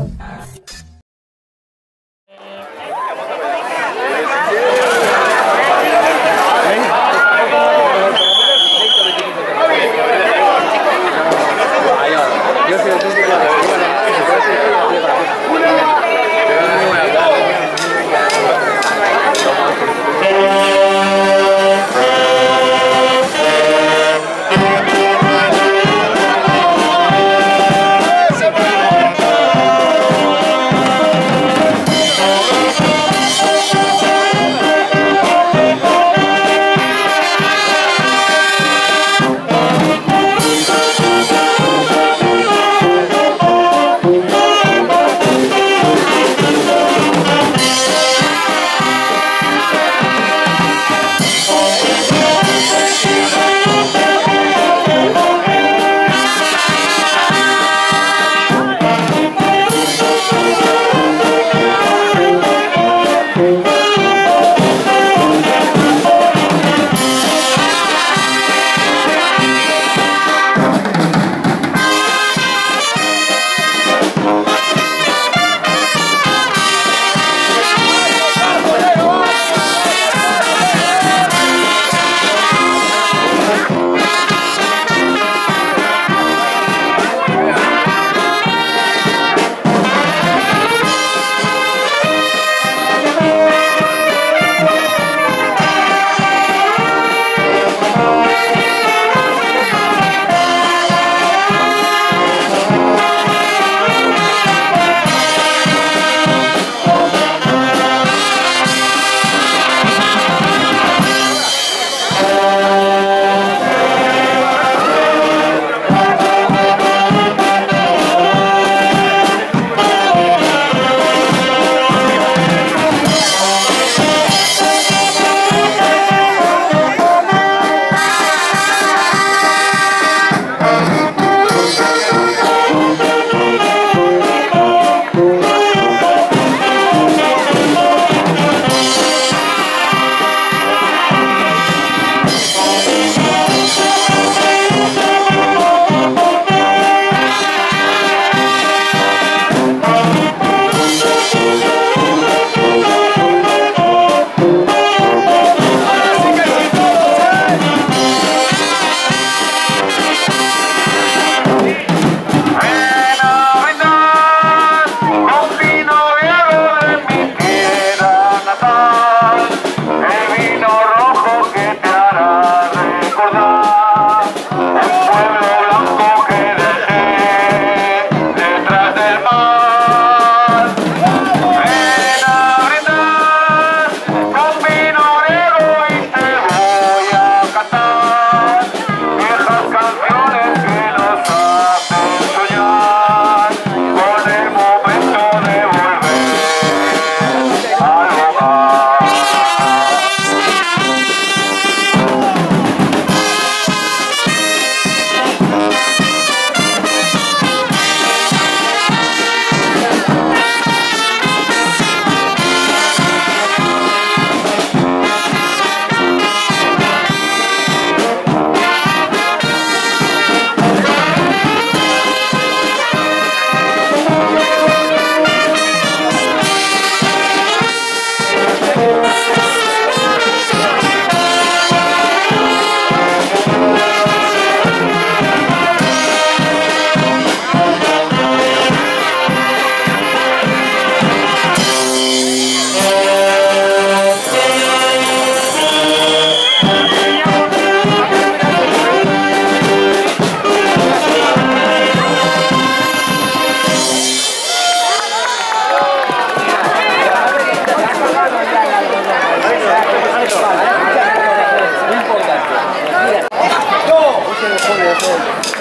Música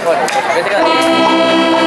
Bueno, pues